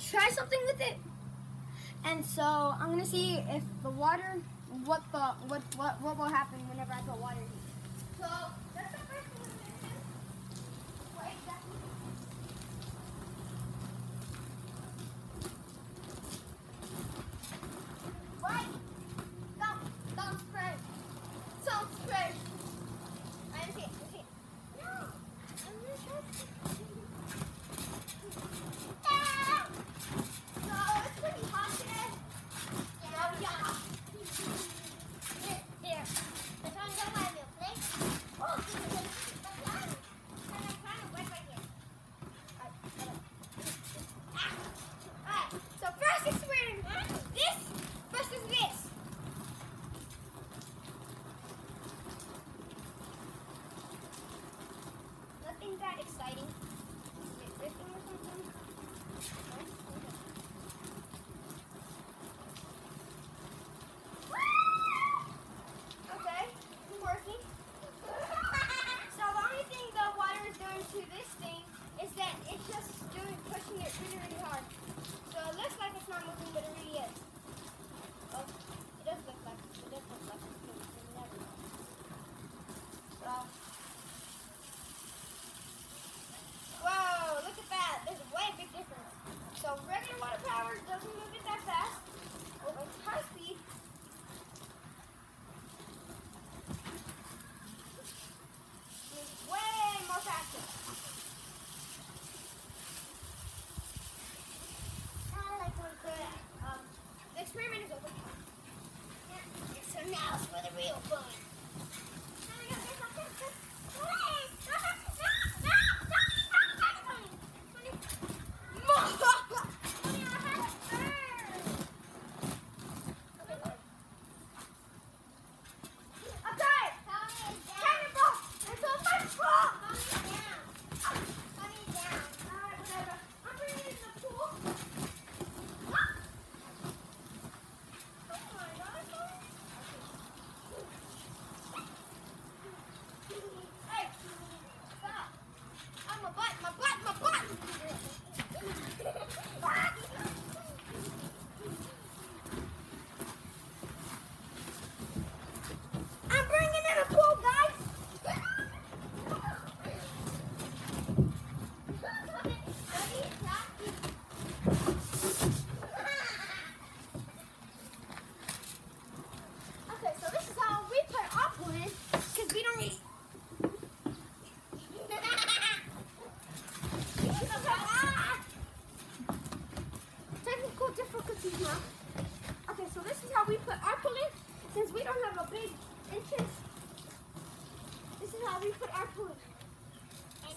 try something with it. And so I'm gonna see if the water, what the, what, what, what will happen whenever I put water in it. So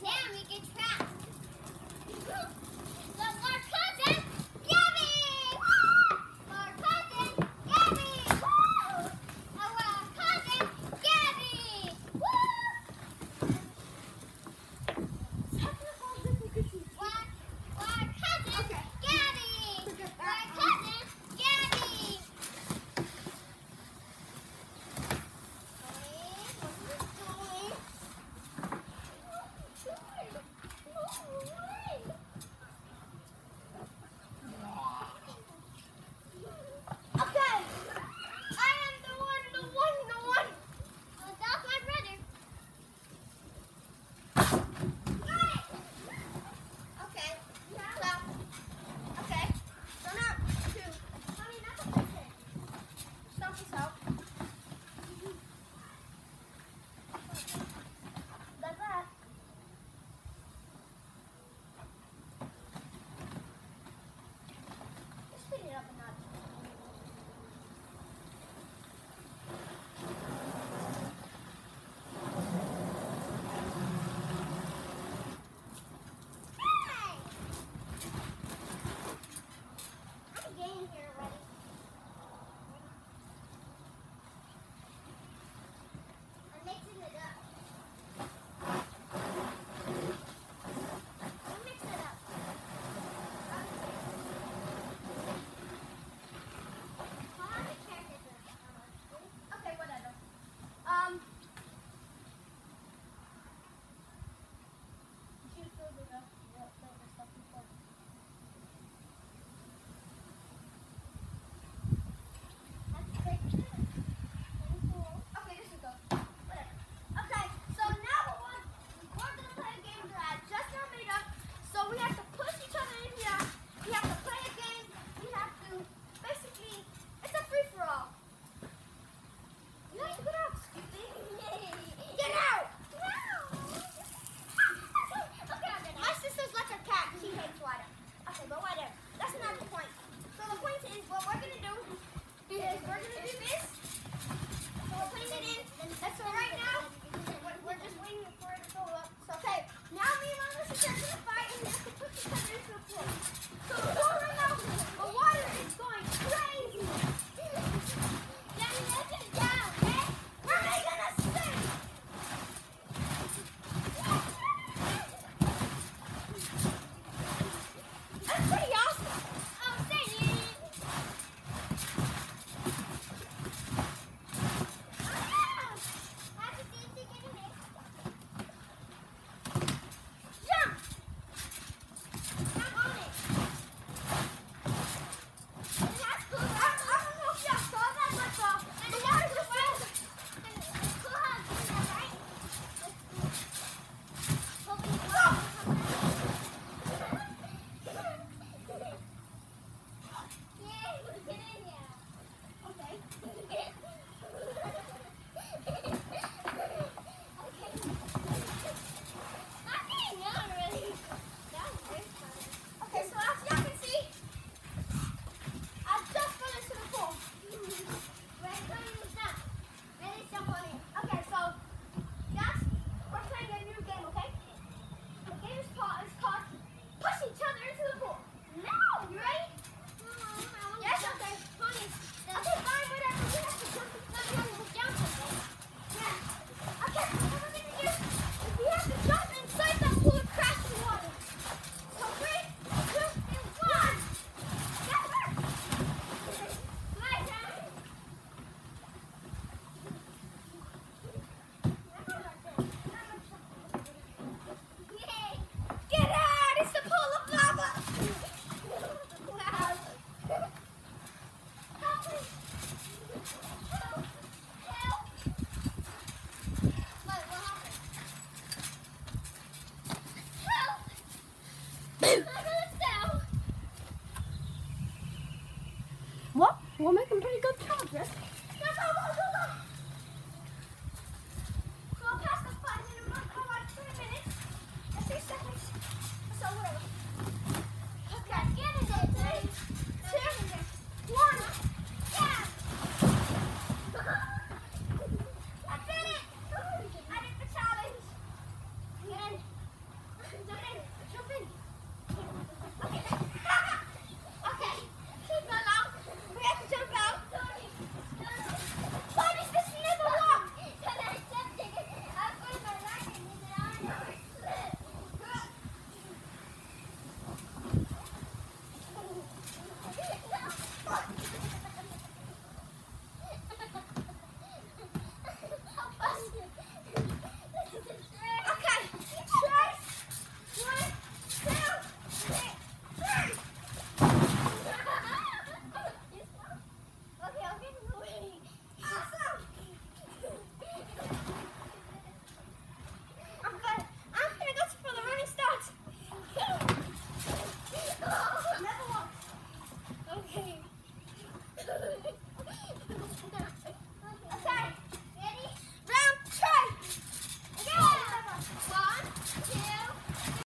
Sam, we can try. We're making pretty good progress.